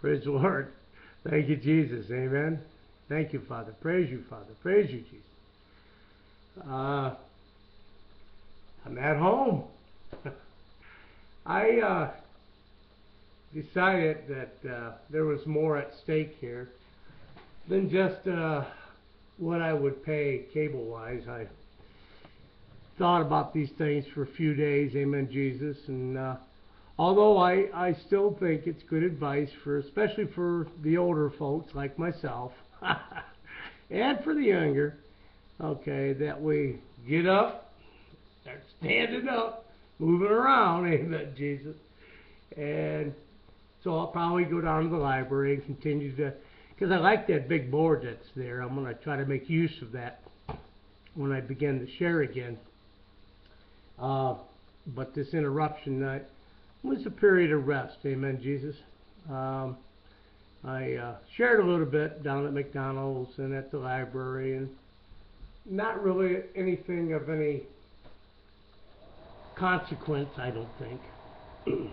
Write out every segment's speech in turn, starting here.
Praise the Lord. Thank you, Jesus. Amen. Thank you, Father. Praise you, Father. Praise you, Jesus. Uh, I'm at home. I uh, decided that uh, there was more at stake here than just uh, what I would pay cable wise. I thought about these things for a few days. Amen, Jesus. And uh, although I, I still think it's good advice for, especially for the older folks like myself, and for the younger, okay, that we get up, start standing up, moving around. Amen, Jesus. And so I'll probably go down to the library and continue to, because I like that big board that's there. I'm going to try to make use of that when I begin to share again. Uh, but this interruption uh, was a period of rest. Amen, Jesus. Um, I uh, shared a little bit down at McDonald's and at the library, and not really anything of any consequence, I don't think.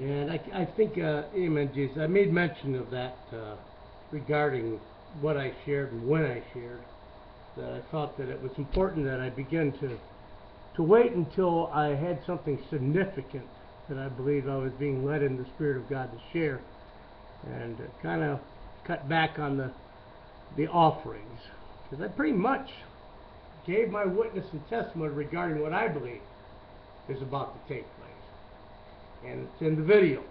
and I, I think, uh, Amen, Jesus. I made mention of that uh, regarding what I shared and when I shared. That I thought that it was important that I begin to to wait until I had something significant that I believe I was being led in the Spirit of God to share, and uh, kind of cut back on the the offerings, because I pretty much gave my witness and testimony regarding what I believe is about to take place, and it's in the videos.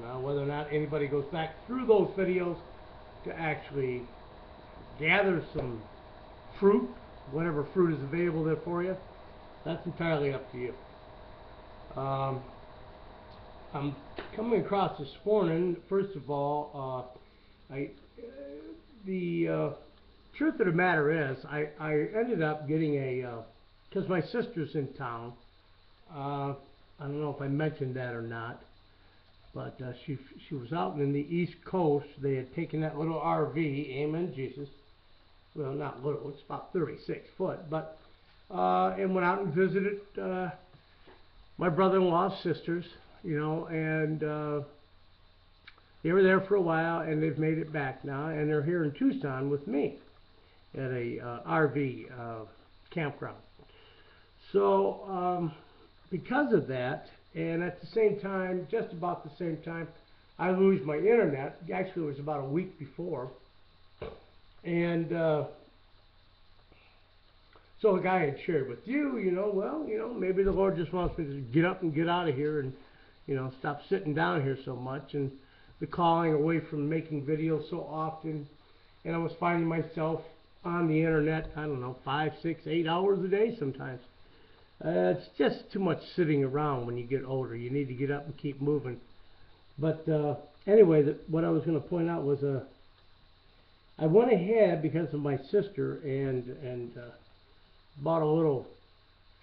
Now, whether or not anybody goes back through those videos to actually gather some fruit, whatever fruit is available there for you, that's entirely up to you. Um, I'm coming across this morning. First of all, uh, I uh, the uh, truth of the matter is, I, I ended up getting a because my sister's in town. Uh, I don't know if I mentioned that or not, but uh, she she was out in the East Coast. They had taken that little RV, Amen, Jesus. Well, not little. It's about 36 foot, but uh, and went out and visited uh, my brother-in-law's sisters, you know, and uh, they were there for a while, and they've made it back now, and they're here in Tucson with me at a uh, RV uh, campground. So um, because of that, and at the same time, just about the same time, I lose my internet. Actually, it was about a week before, and uh, so a guy had shared with you, you know, well, you know, maybe the Lord just wants me to get up and get out of here and, you know, stop sitting down here so much and the calling away from making videos so often. And I was finding myself on the internet, I don't know, five, six, eight hours a day sometimes. Uh, it's just too much sitting around when you get older. You need to get up and keep moving. But uh, anyway, the, what I was going to point out was uh, I went ahead because of my sister and and uh, bought a little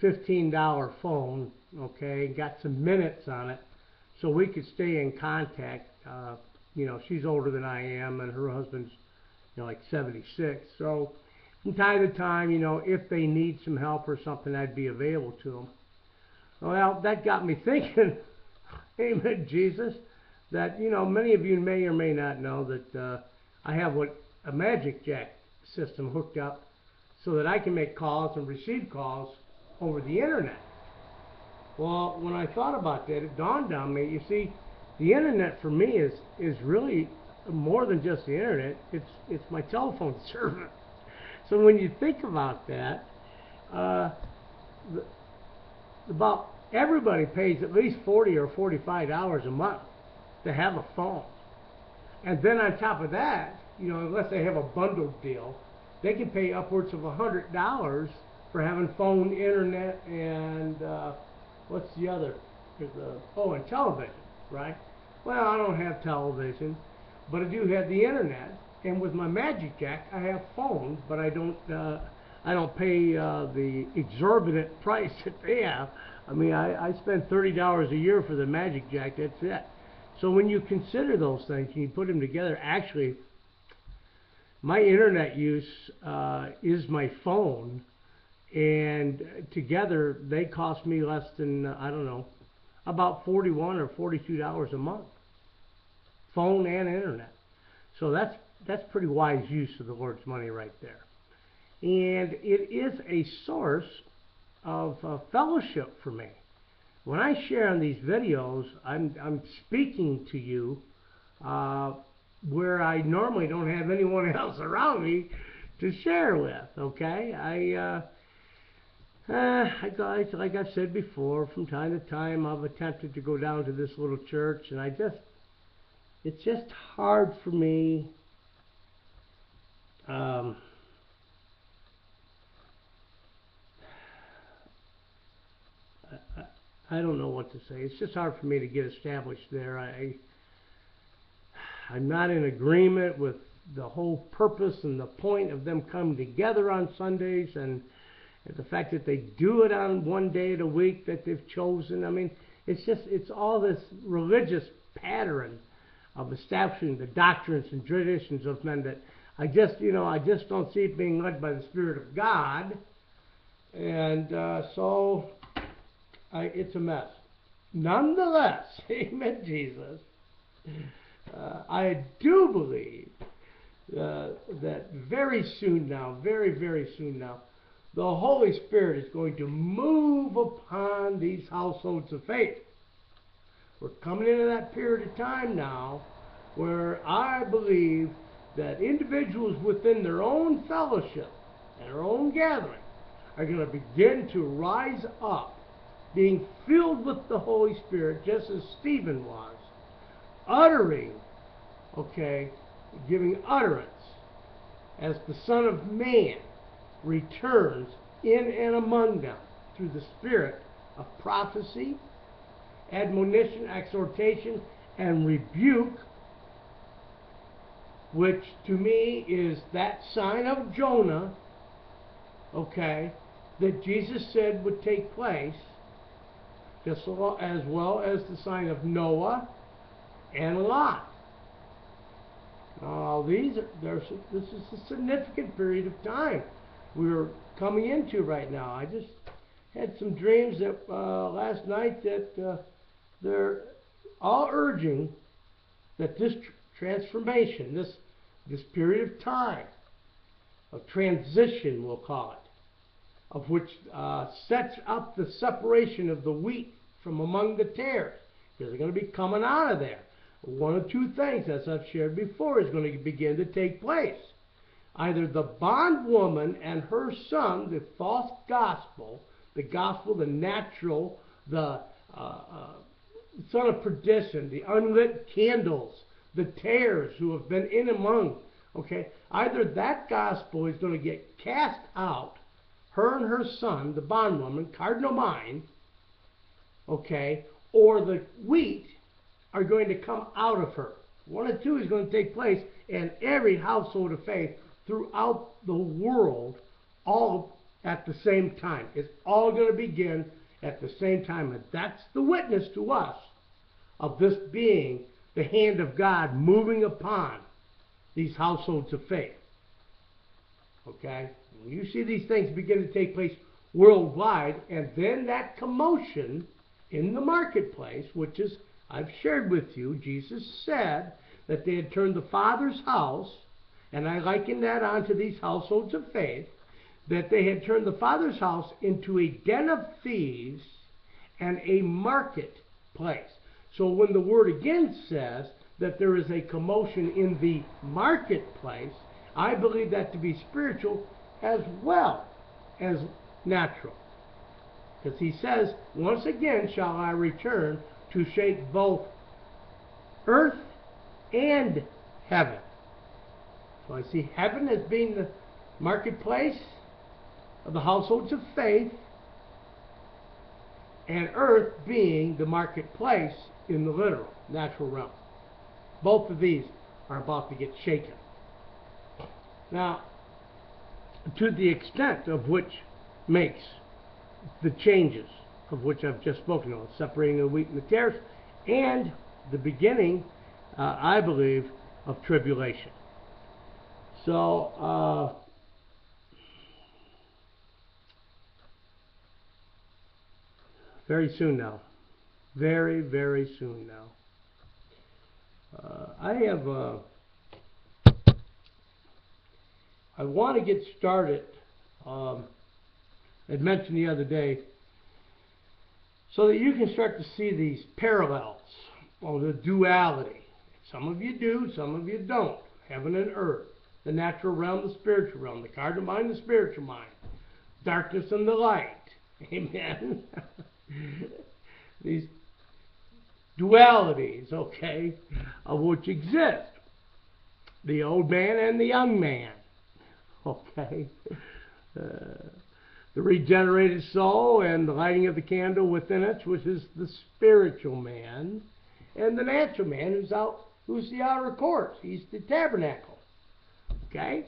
$15 phone, okay, got some minutes on it so we could stay in contact. Uh, you know, she's older than I am, and her husband's, you know, like 76. So from time to time, you know, if they need some help or something, I'd be available to them. Well, that got me thinking, amen, Jesus, that, you know, many of you may or may not know that uh, I have what a Magic Jack system hooked up so that I can make calls and receive calls over the internet. Well, when I thought about that, it dawned on me, you see, the internet for me is, is really more than just the internet. It's, it's my telephone service. So when you think about that, uh, the, about everybody pays at least 40 or 45 dollars a month to have a phone. And then on top of that, you know, unless they have a bundled deal, they can pay upwards of a hundred dollars for having phone, internet, and uh, what's the other? A, oh, and television, right? Well, I don't have television, but I do have the internet, and with my Magic Jack, I have phone, but I don't. Uh, I don't pay uh, the exorbitant price that they have. I mean, I, I spend thirty dollars a year for the Magic Jack. That's it. So when you consider those things and you put them together, actually, my internet use uh, is my phone, and together they cost me less than I don't know, about forty-one or forty-two dollars a month. phone and internet. So that's that's pretty wise use of the Lord's money right there. And it is a source of uh, fellowship for me. When I share on these videos, I'm, I'm speaking to you uh, where I normally don't have anyone else around me to share with. Okay, I, uh, uh, I like I've said before, from time to time I've attempted to go down to this little church, and I just, it's just hard for me. Um, I, I don't know what to say. It's just hard for me to get established there. I, I'm not in agreement with the whole purpose and the point of them coming together on Sundays and, the fact that they do it on one day of the week that they've chosen. I mean, it's just it's all this religious pattern of establishing the doctrines and traditions of men that I just you know I just don't see it being led by the Spirit of God, and uh, so I, it's a mess. Nonetheless, Amen, Jesus. Uh, I do believe uh, that very soon now, very, very soon now, the Holy Spirit is going to move upon these households of faith. We're coming into that period of time now where I believe that individuals within their own fellowship and their own gathering are going to begin to rise up, being filled with the Holy Spirit, just as Stephen was, uttering, okay, giving utterance as the Son of Man returns in and among them through the spirit of prophecy, admonition, exhortation, and rebuke, which to me is that sign of Jonah, okay, that Jesus said would take place, just as well as the sign of Noah and Lot. Now, these there's this is a significant period of time we're coming into right now. I just had some dreams that uh, last night that uh, they're all urging that this tr- transformation, this this period of time of transition, we'll call it, of which uh, sets up the separation of the wheat from among the tares, they're going to be coming out of there one of two things, as I've shared before, is going to begin to take place. Either the bondwoman and her son, the false gospel, the gospel, the natural, the uh, uh, son of perdition, the unlit candles, the tares who have been in among, okay, either that gospel is going to get cast out, her and her son, the bondwoman, carnal mind, okay, or the wheat are going to come out of her. One of two is going to take place in every household of faith throughout the world, all at the same time. It's all going to begin at the same time. And that's the witness to us of this being the hand of God moving upon these households of faith. Okay? When you see these things begin to take place worldwide, and then that commotion in the marketplace, which is I've shared with you, Jesus said that they had turned the Father's house, and I liken that onto these households of faith, that they had turned the Father's house into a den of thieves and a marketplace. So when the Word again says that there is a commotion in the marketplace, I believe that to be spiritual as well as natural. Because he says, Once again shall I return to shake both earth and heaven. So I see heaven as being the marketplace of the households of faith, and earth being the marketplace in the literal, natural realm. Both of these are about to get shaken. Now, to the extent of which makes the changes of which I've just spoken of, separating the wheat and the tares, and the beginning, uh, I believe, of tribulation. So, uh, very soon now. Very, very soon now. Uh, I have, uh, I want to get started. Um, I mentioned the other day, so that you can start to see these parallels or the duality. Some of you do, some of you don't. Heaven and earth, the natural realm, the spiritual realm, the carnal mind, the spiritual mind, darkness and the light. Amen. these dualities, okay, of which exist. The old man and the young man, okay. Uh, the regenerated soul and the lighting of the candle within it, which is the spiritual man, and the natural man who's out, who's the outer court. He's the tabernacle. Okay?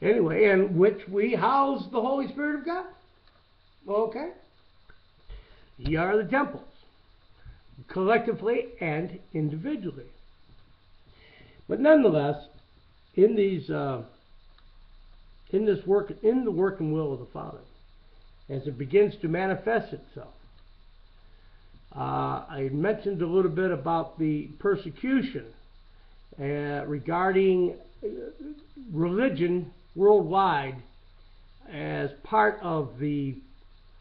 Anyway, in which we house the Holy Spirit of God. Okay? Ye are the temples, collectively and individually. But nonetheless, in these uh, in this work, in the work and will of the Father, as it begins to manifest itself. Uh, I mentioned a little bit about the persecution uh, regarding uh, religion worldwide as part of the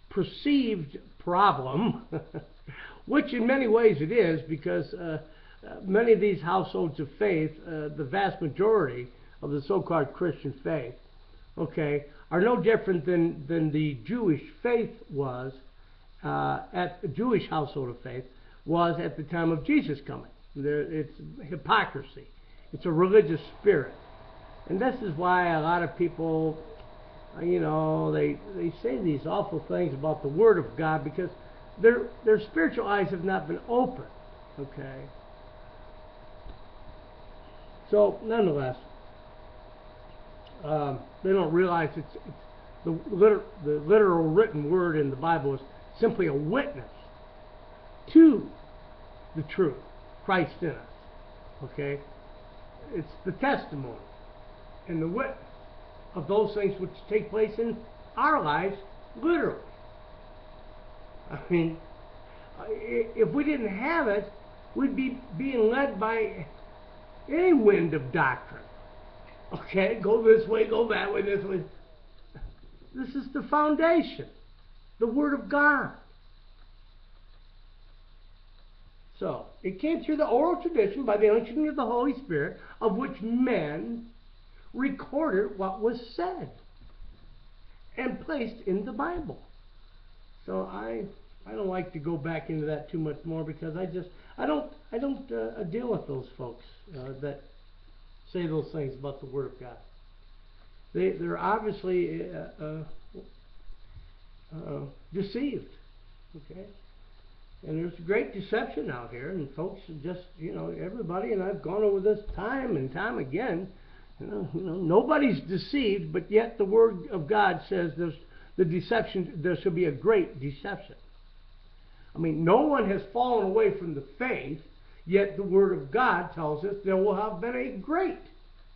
perceived problem, which in many ways it is, because uh, uh, many of these households of faith, uh, the vast majority of the so-called Christian faith, okay, are no different than, than the Jewish faith was uh, at the Jewish household of faith was at the time of Jesus coming. There, it's hypocrisy. It's a religious spirit. And this is why a lot of people, uh, you know, they, they say these awful things about the Word of God because their, their spiritual eyes have not been opened. Okay? So, nonetheless, um, they don't realize it's, it's the, liter, the literal written word in the Bible is simply a witness to the truth, Christ in us. Okay? It's the testimony and the witness of those things which take place in our lives, literally. I mean, if we didn't have it, we'd be being led by any wind of doctrine. Okay, go this way, go that way, this way. This is the foundation, the Word of God. So, it came through the oral tradition by the unctioning of the Holy Spirit, of which men recorded what was said and placed in the Bible. So I I don't like to go back into that too much more because I just I don't I don't uh, deal with those folks uh, that say those things about the Word of God. They, they're obviously uh, uh, uh, deceived. Okay? And there's great deception out here, and folks just, you know, everybody, and I've gone over this time and time again. You know, you know, nobody's deceived, but yet the Word of God says there's the deception. There should be a great deception. I mean, no one has fallen away from the faith Yet the Word of God tells us there will have been a great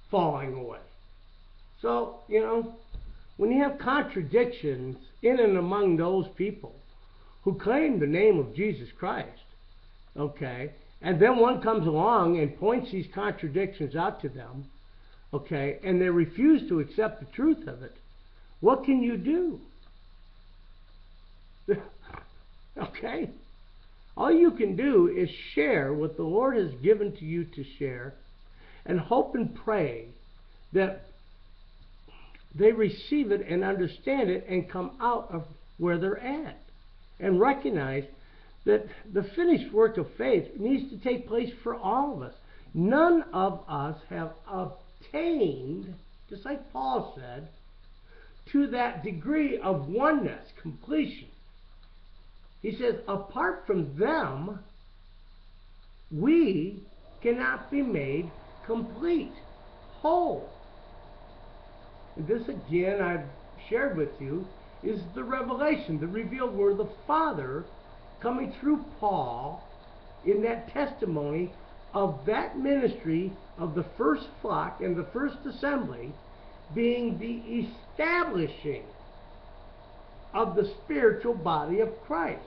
falling away. So, you know, when you have contradictions in and among those people who claim the name of Jesus Christ, okay, and then one comes along and points these contradictions out to them, okay, and they refuse to accept the truth of it, what can you do? okay? All you can do is share what the Lord has given to you to share and hope and pray that they receive it and understand it and come out of where they're at and recognize that the finished work of faith needs to take place for all of us. None of us have obtained, just like Paul said, to that degree of oneness, completion. He says, apart from them, we cannot be made complete, whole. And this again, I've shared with you, is the revelation, the revealed word of the Father coming through Paul in that testimony of that ministry of the first flock and the first assembly being the establishing of the spiritual body of Christ.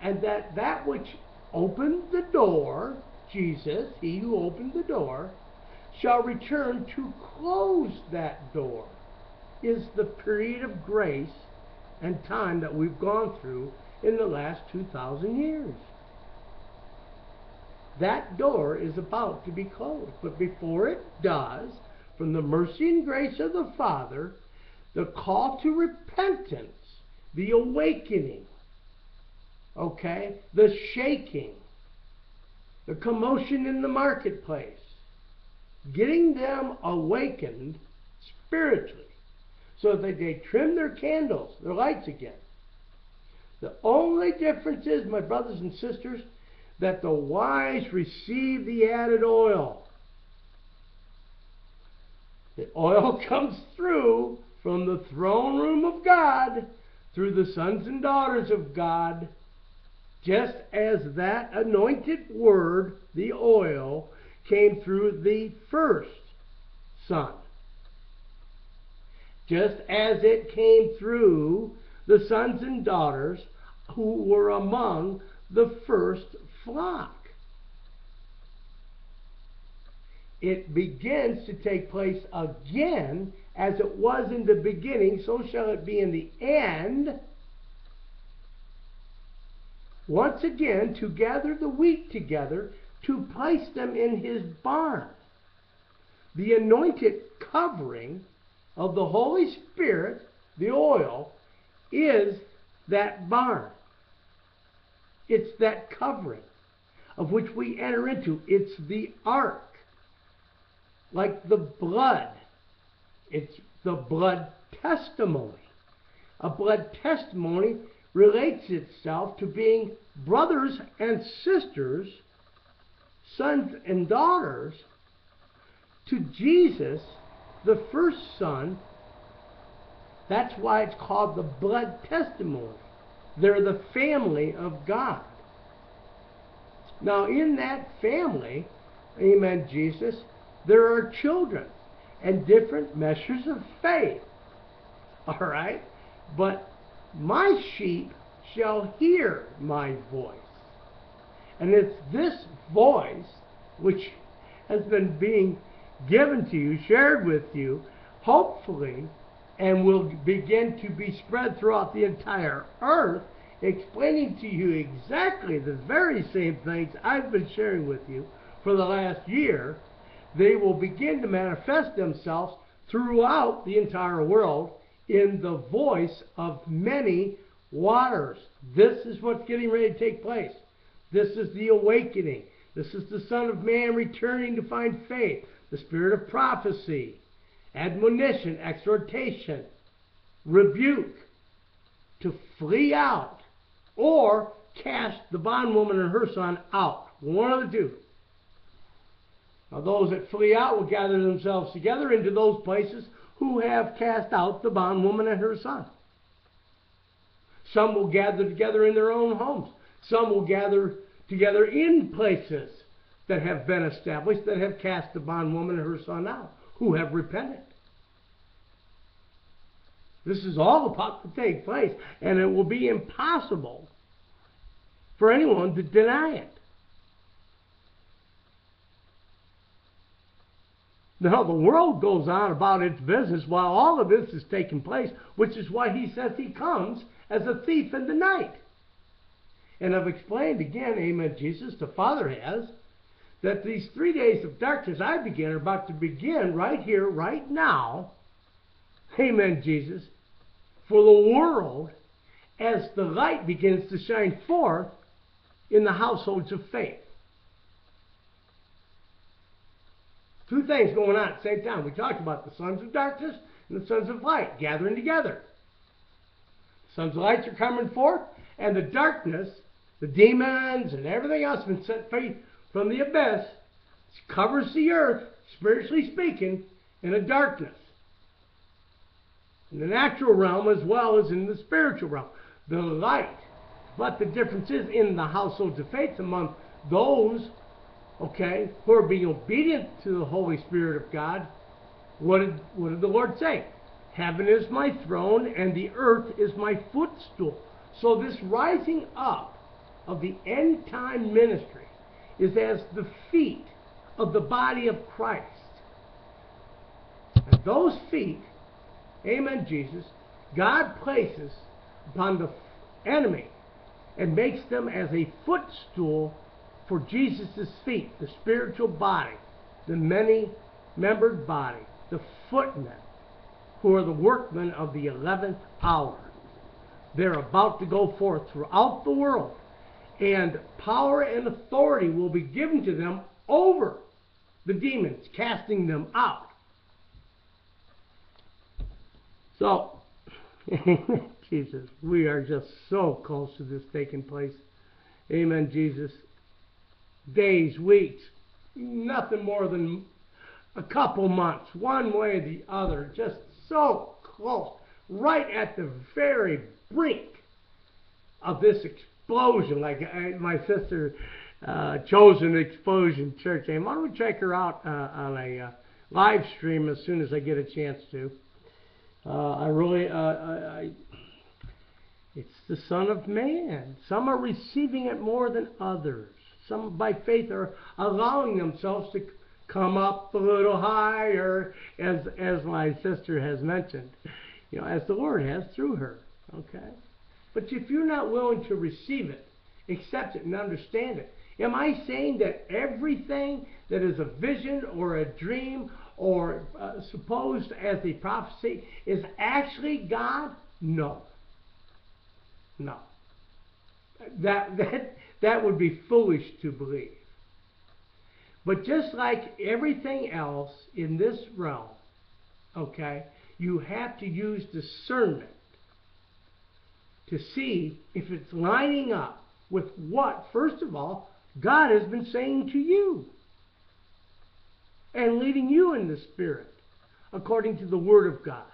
And that that which opened the door, Jesus, he who opened the door, shall return to close that door, is the period of grace and time that we've gone through in the last 2,000 years. That door is about to be closed. But before it does, from the mercy and grace of the Father, the call to repentance, the awakening, okay, the shaking, the commotion in the marketplace, getting them awakened spiritually so that they trim their candles, their lights again. The only difference is, my brothers and sisters, that the wise receive the added oil. The oil comes through from the throne room of God through the sons and daughters of God, just as that anointed word, the oil, came through the first son. Just as it came through the sons and daughters who were among the first flock. It begins to take place again as it was in the beginning, so shall it be in the end. Once again, to gather the wheat together, to place them in his barn. The anointed covering of the Holy Spirit, the oil, is that barn. It's that covering of which we enter into. It's the ark. Like the blood. It's the blood testimony. A blood testimony relates itself to being brothers and sisters, sons and daughters, to Jesus, the first son. That's why it's called the blood testimony. They're the family of God. Now, in that family, amen, Jesus, there are children and different measures of faith. All right? But my sheep shall hear my voice. And it's this voice which has been being given to you, shared with you, hopefully, and will begin to be spread throughout the entire earth, explaining to you exactly the very same things I've been sharing with you for the last year. They will begin to manifest themselves throughout the entire world in the voice of many waters. This is what's getting ready to take place. This is the awakening. This is the Son of Man returning to find faith, the spirit of prophecy, admonition, exhortation, rebuke, to flee out, or cast the bondwoman and her son out. One of the two. Now, those that flee out will gather themselves together into those places who have cast out the bondwoman and her son. Some will gather together in their own homes. Some will gather together in places that have been established that have cast the bondwoman and her son out, who have repented. This is all about to take place, and it will be impossible for anyone to deny it. Now, the world goes on about its business while all of this is taking place, which is why he says he comes as a thief in the night. And I've explained again, amen, Jesus, the Father has, that these three days of darkness I begin are about to begin right here, right now, amen, Jesus, for the world as the light begins to shine forth in the households of faith. Two things going on at the same time. We talked about the sons of darkness and the sons of light gathering together. The sons of light are coming forth, and the darkness, the demons, and everything else has been set free from the abyss, covers the earth, spiritually speaking, in a darkness. In the natural realm as well as in the spiritual realm. The light. But the difference is in the households of faith among those okay, who are being obedient to the Holy Spirit of God, what did, what did the Lord say? Heaven is my throne and the earth is my footstool. So this rising up of the end time ministry is as the feet of the body of Christ. And those feet, amen, Jesus, God places upon the enemy and makes them as a footstool for Jesus' feet, the spiritual body, the many membered body, the footmen, who are the workmen of the 11th hour. They're about to go forth throughout the world, and power and authority will be given to them over the demons, casting them out. So, Jesus, we are just so close to this taking place. Amen, Jesus. Days, weeks, nothing more than a couple months, one way or the other, just so close, right at the very brink of this explosion. Like I, my sister uh, chosen explosion church name. Why don't we check her out uh, on a uh, live stream as soon as I get a chance to? Uh, I really, uh, I, I, it's the Son of Man. Some are receiving it more than others. Some by faith are allowing themselves to come up a little higher, as as my sister has mentioned, you know, as the Lord has through her. Okay, but if you're not willing to receive it, accept it, and understand it, am I saying that everything that is a vision or a dream or uh, supposed as a prophecy is actually God? No. No. That that that would be foolish to believe. But just like everything else in this realm, okay, you have to use discernment to see if it's lining up with what, first of all, God has been saying to you and leading you in the Spirit according to the Word of God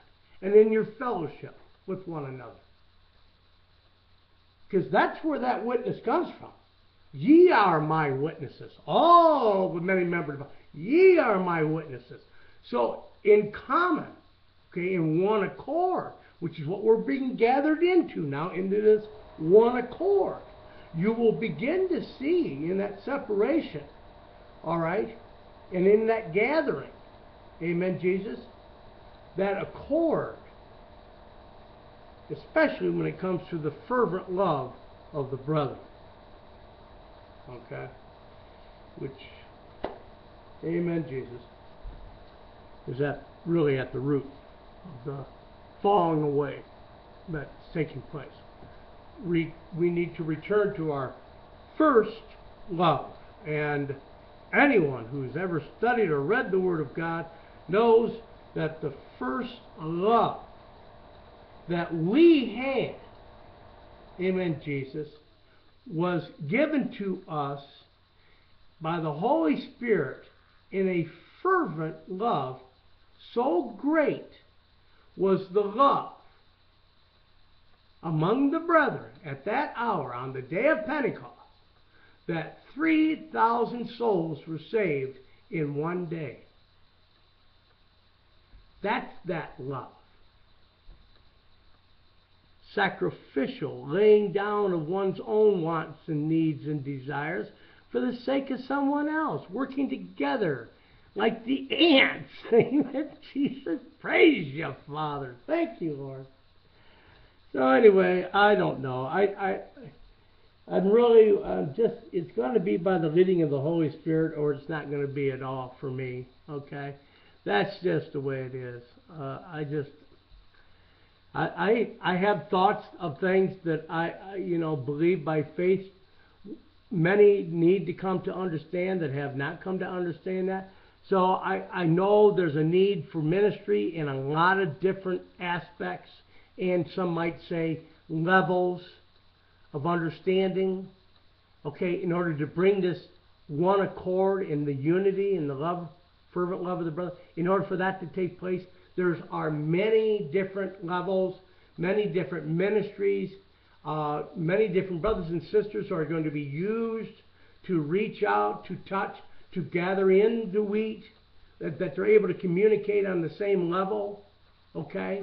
and in your fellowship with one another. Because that's where that witness comes from. Ye are my witnesses. All the many members of ye are my witnesses. So in common, okay, in one accord, which is what we're being gathered into now, into this one accord, you will begin to see in that separation, all right, and in that gathering, amen, Jesus, that accord, especially when it comes to the fervent love of the brethren okay? Which, amen, Jesus, is that really at the root of the falling away that's taking place. We, we need to return to our first love. And anyone who's ever studied or read the Word of God knows that the first love that we had, amen, Jesus, was given to us by the Holy Spirit in a fervent love so great was the love among the brethren at that hour on the day of Pentecost that 3,000 souls were saved in one day. That's that love sacrificial, laying down of one's own wants and needs and desires for the sake of someone else, working together like the ants. Amen. Jesus, praise you, Father. Thank you, Lord. So anyway, I don't know. I, I, I'm really I'm just. It's going to be by the leading of the Holy Spirit, or it's not going to be at all for me. Okay, that's just the way it is. Uh, I just I, I, have thoughts of things that I, I, you know, believe by faith. Many need to come to understand that have not come to understand that. So I, I know there's a need for ministry in a lot of different aspects, and some might say levels of understanding. Okay, in order to bring this one accord in the unity and the love, fervent love of the brother, in order for that to take place, there are many different levels, many different ministries, uh, many different brothers and sisters are going to be used to reach out, to touch, to gather in the wheat, that, that they're able to communicate on the same level, okay,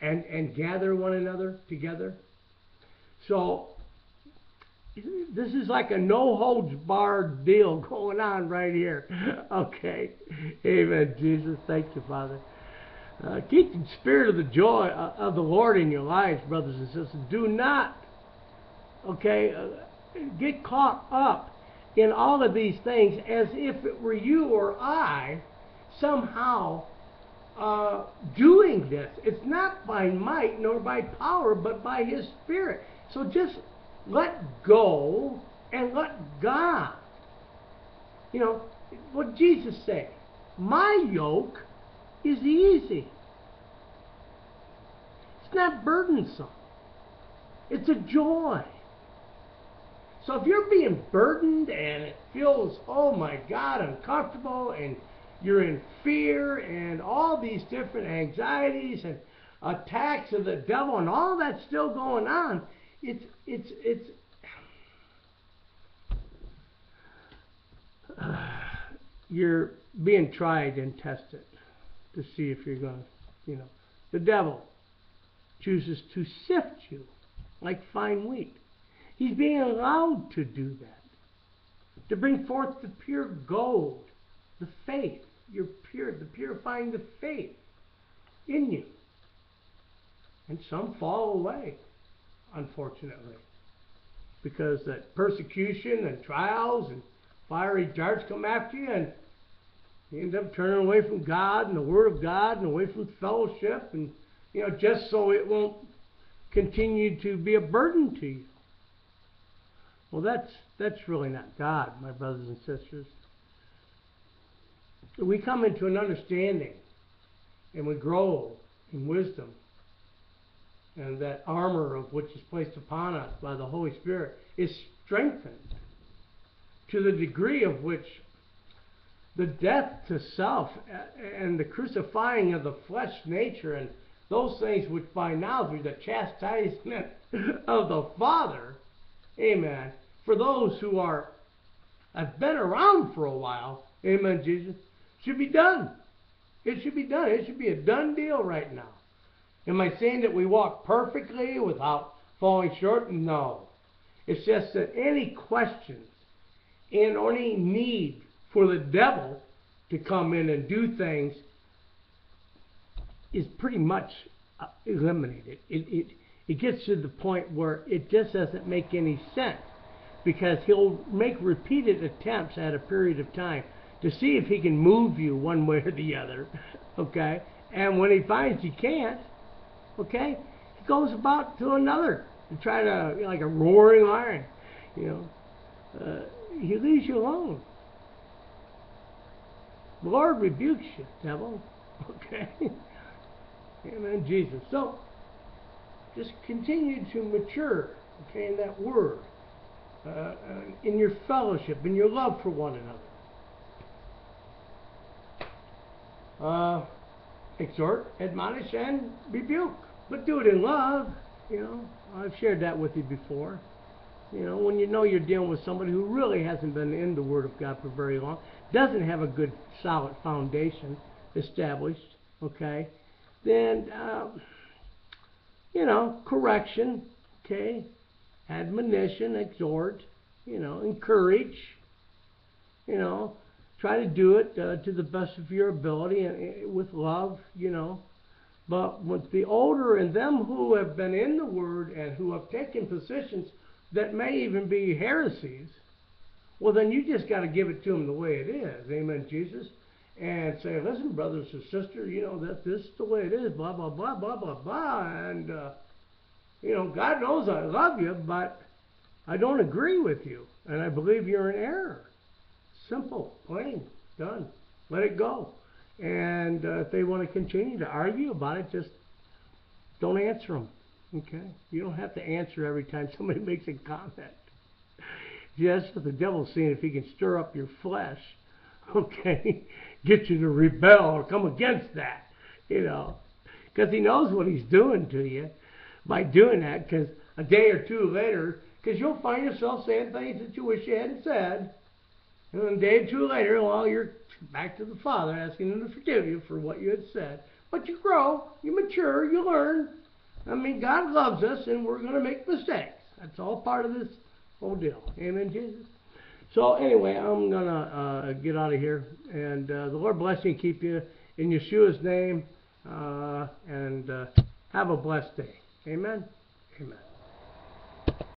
and, and gather one another together. So this is like a no holds barred deal going on right here. Okay. Amen, Jesus. Thank you, Father. Uh, keep the spirit of the joy of the Lord in your lives, brothers and sisters. Do not, okay, uh, get caught up in all of these things as if it were you or I somehow uh, doing this. It's not by might nor by power, but by His Spirit. So just let go and let God. You know, what Jesus said, my yoke is easy. It's not burdensome. It's a joy. So if you're being burdened and it feels, oh my God, uncomfortable, and you're in fear and all these different anxieties and attacks of the devil and all that's still going on, it's it's it's you're being tried and tested to see if you're going to, you know. The devil chooses to sift you like fine wheat. He's being allowed to do that. To bring forth the pure gold, the faith, your pure, the purifying the faith in you. And some fall away, unfortunately. Because that persecution and trials and fiery darts come after you and you end up turning away from God and the Word of God and away from fellowship and you know, just so it won't continue to be a burden to you. Well that's that's really not God, my brothers and sisters. We come into an understanding and we grow in wisdom. And that armor of which is placed upon us by the Holy Spirit is strengthened to the degree of which the death to self and the crucifying of the flesh nature and those things which by now through the chastisement of the Father, amen, for those who are have been around for a while, amen, Jesus, should be done. It should be done. It should be a done deal right now. Am I saying that we walk perfectly without falling short? No. It's just that any questions and any need for the devil to come in and do things is pretty much uh, eliminated. It, it, it gets to the point where it just doesn't make any sense because he'll make repeated attempts at a period of time to see if he can move you one way or the other, okay? And when he finds he can't, okay, he goes about to another to try to, like a roaring lion, you know. Uh, he leaves you alone. The Lord rebukes you, devil. Okay? Amen, Jesus. So, just continue to mature, okay, in that word, uh, uh, in your fellowship, in your love for one another. Uh, exhort, admonish, and rebuke. But do it in love. You know, I've shared that with you before. You know, when you know you're dealing with somebody who really hasn't been in the Word of God for very long, doesn't have a good solid foundation established, okay, then, uh, you know, correction, okay, admonition, exhort, you know, encourage, you know, try to do it uh, to the best of your ability and uh, with love, you know. But with the older and them who have been in the Word and who have taken positions that may even be heresies, well, then you just got to give it to them the way it is. Amen, Jesus. And say, listen, brothers and sisters, you know, that this is the way it is, blah, blah, blah, blah, blah, blah. And, uh, you know, God knows I love you, but I don't agree with you. And I believe you're in error. Simple, plain, done. Let it go. And uh, if they want to continue to argue about it, just don't answer them. Okay? You don't have to answer every time somebody makes a comment. Just the devil's seeing if he can stir up your flesh, okay, get you to rebel or come against that, you know, because he knows what he's doing to you by doing that. Because a day or two later, because you'll find yourself saying things that you wish you hadn't said, and then a day or two later, well, you're back to the Father asking him to forgive you for what you had said. But you grow, you mature, you learn, I mean, God loves us, and we're going to make mistakes. That's all part of this whole deal. Amen, Jesus. So anyway, I'm gonna uh, get out of here, and uh, the Lord bless you and keep you in Yeshua's name, uh, and uh, have a blessed day. Amen. Amen.